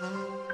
Música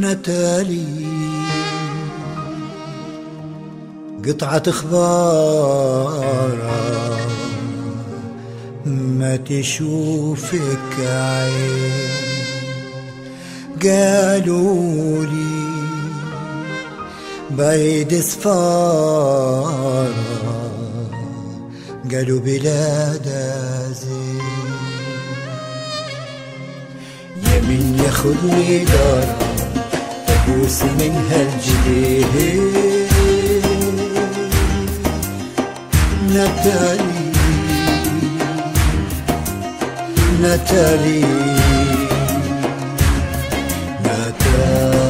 نتالي. قطعة إخبار ما تشوفك عين. قالوا لي بعيد سفارة قالوا بلاد زين يمين ياخدني دار عروس منها الجديد نتالي. نتالي. نتالي.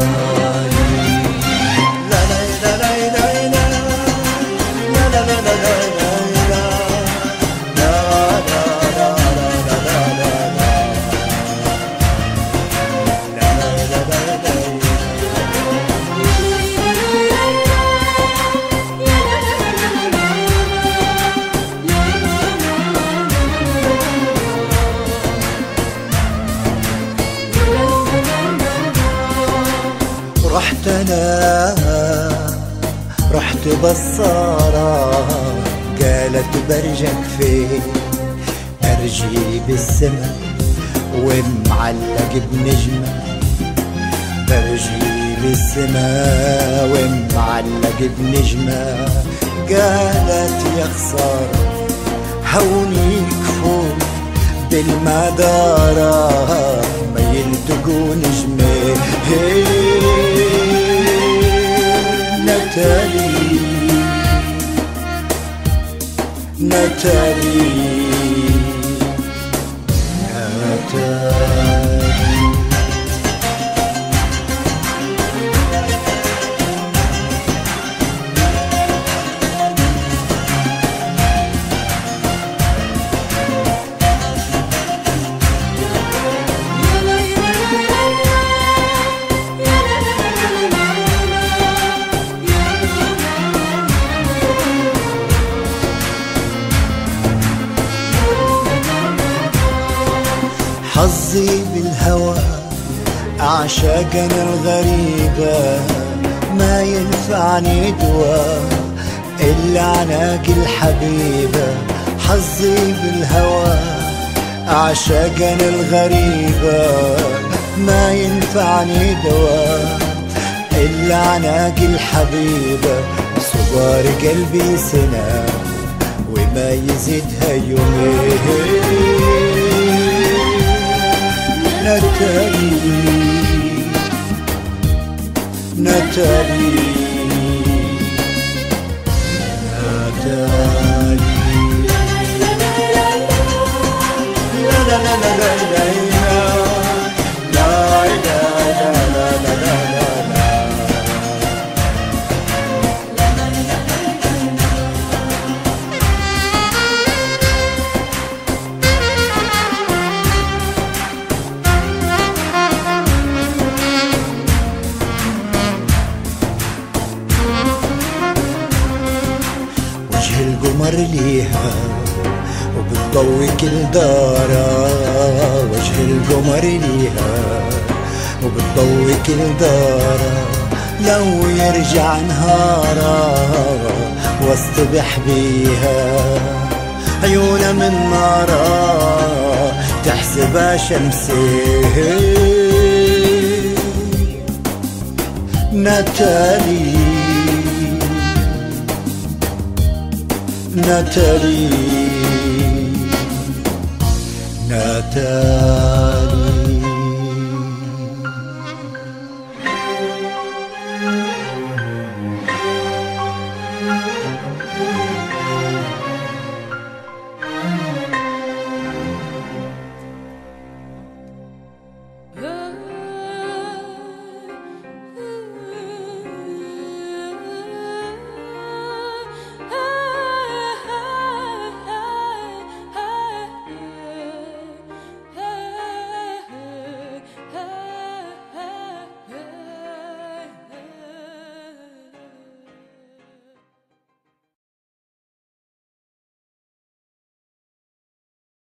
رحت أنا رحت بصارة قالت برجك فين أرجي بالسما ومعلق بنجمة. برجي بالسما ومعلق بنجمة. قالت يا خسارة هونيك فوق بالمدارة. ما ينتقوا نجمي نتالي. نتالي. حظي بالهوى أعشاقنا الغريبة ما ينفعني دواء إلا عناق الحبيبة. حظي بالهوى أعشاقنا الغريبة ما ينفعني دواء إلا عناق الحبيبة. صبار قلبي سنة وما يزيدها يومين. Natalie, Natalie, Natalie, la. القمر ليها وبتضوي كل دارة وجه القمر ليها وبتضوي كل دارة لو يرجع نهارا واستبح بيها عيونها من نارا تحسبها شمسي ناتالي ناتالي